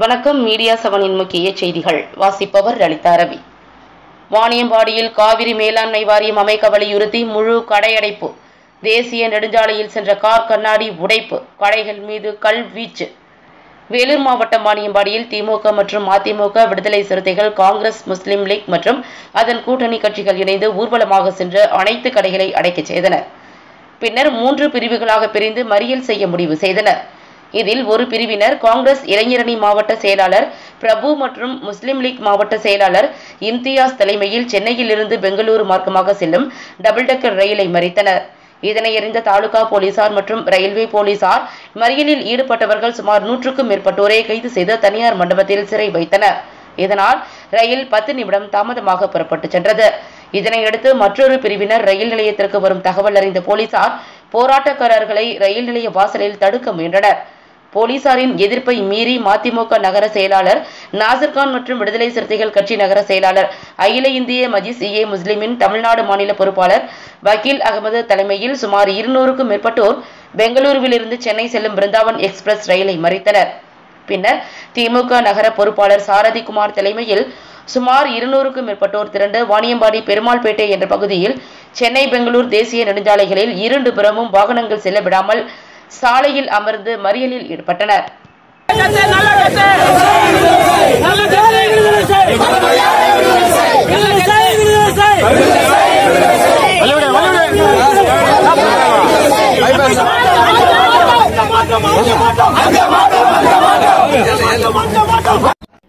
வணக்கம் மீடியா செவனின் முக்கிய செய்திகள். வாசிப்பவர் லலிதா ரவி. வாணியம்பாடியில் காவிரி மேலாண்மை வாரியம் அமைக்க வலியுறுத்தி முழு கடையடைப்பு. தேசிய நெடுஞ்சாலையில் சென்ற கார் கண்ணாடி உடைப்பு. கடைகள் மீது கல் வீச்சு. வேலூர் மாவட்டம் வாணியம்பாடியில் திமுக மற்றும் அதிமுக விடுதலை சிறுத்தைகள் காங்கிரஸ் முஸ்லிம் லீக் மற்றும் அதன் கூட்டணி கட்சிகள் இணைந்து ஊர்வலமாக சென்று அனைத்து கடைகளை அடைக்கச் செய்தனர். பின்னர் மூன்று பிரிவுகளாக பிரிந்து மறியல் செய்ய முடிவு செய்தனர். இதில் ஒரு பிரிவினர் காங்கிரஸ் இளைஞரணி மாவட்ட செயலாளர் பிரபு மற்றும் முஸ்லிம் லீக் மாவட்ட செயலாளர் இம்தியாஸ் தலைமையில் சென்னையிலிருந்து பெங்களூரு மார்க்கமாக செல்லும் டபுள் டெக்கர் ரயிலை மறித்தனர். இதனை அறிந்த தாலுகா போலீசார் மற்றும் ரயில்வே போலீசார் மறியலில் ஈடுபட்டவர்கள் சுமார் நூற்றுக்கும் மேற்பட்டோரை கைது செய்து தனியார் மண்டபத்தில் சிறை வைத்தனர். இதனால் ரயில் பத்து நிமிடம் தாமதமாக புறப்பட்டு சென்றது. இதனையடுத்து மற்றொரு பிரிவினர் ரயில் நிலையத்திற்கு வரும் தகவல் அறிந்த போலீசார் போராட்டக்காரர்களை ரயில் நிலைய வாசலில் தடுக்க முயன்றனர். போலீசாரின் எதிர்ப்பை மீறி மதிமுக நகர செயலாளர் நாசர்கான் மற்றும் விடுதலை சிறுத்தைகள் கட்சி நகர செயலாளர் அகில இந்திய மஜிஸ் இஏ முஸ்லிமின் தமிழ்நாடு மாநில பொறுப்பாளர் வக்கீல் அகமது தலைமையில் சுமார் இருநூறுக்கும் மேற்பட்டோர் பெங்களூருவிலிருந்து சென்னை செல்லும் பிருந்தாவன் எக்ஸ்பிரஸ் ரயிலை மறித்தனர். பின்னர் திமுக நகர பொறுப்பாளர் சாரதிகுமார் தலைமையில் சுமார் இருநூறுக்கும் மேற்பட்டோர் திரண்டு வாணியம்பாடி பெருமாள்பேட்டை என்ற பகுதியில் சென்னை பெங்களூர் தேசிய நெடுஞ்சாலைகளில் இரண்டு புறமும் வாகனங்கள் செல்ல விடாமல் சாலையில் அமர்ந்து மறியலில் ஈடுபட்டனர்.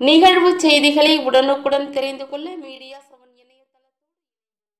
நிகழ்வு செய்திகளை உடனுக்குடன் தெரிந்து கொள்ள மீடியா